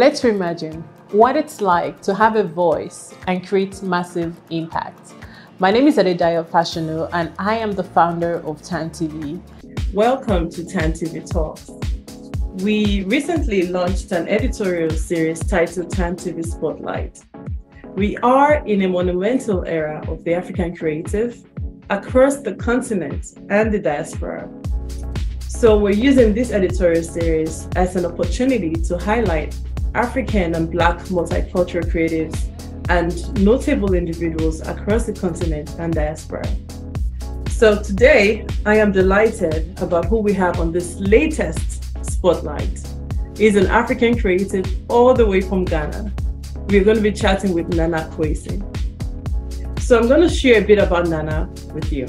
Let's reimagine what it's like to have a voice and create massive impact. My name is Adedayo Fashanu and I am the founder of TAN TV. Welcome to TAN TV Talks. We recently launched an editorial series titled TAN TV Spotlight. We are in a monumental era of the African creative across the continent and the diaspora. So we're using this editorial series as an opportunity to highlight African and Black multicultural creatives and notable individuals across the continent and diaspora. So today, I am delighted about who we have on this latest spotlight. He's an African creative all the way from Ghana. We're going to be chatting with Nana Kwasi. So I'm going to share a bit about Nana with you.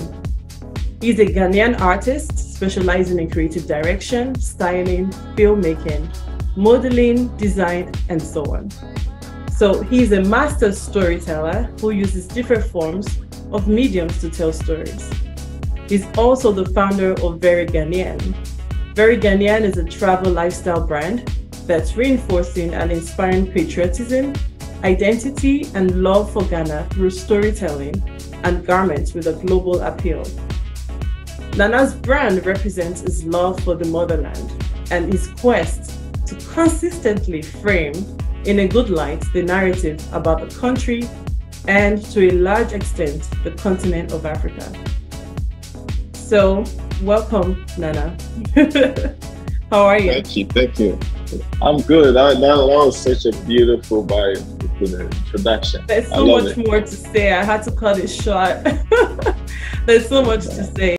He's a Ghanaian artist specializing in creative direction, styling, filmmaking, modeling, design, and so on. So he's a master storyteller who uses different forms of mediums to tell stories. He's also the founder of Very Ghanaian. Very Ghanaian is a travel lifestyle brand that's reinforcing and inspiring patriotism, identity, and love for Ghana through storytelling and garments with a global appeal. Nana's brand represents his love for the motherland and his quest consistently frame in a good light the narrative about the country and to a large extent the continent of Africa. So, welcome, Nana. How are you? Thank you, thank you. I'm good. That, that, that was such a beautiful bio introduction. There's so much it. more to say. I had to cut it short. There's so much to say.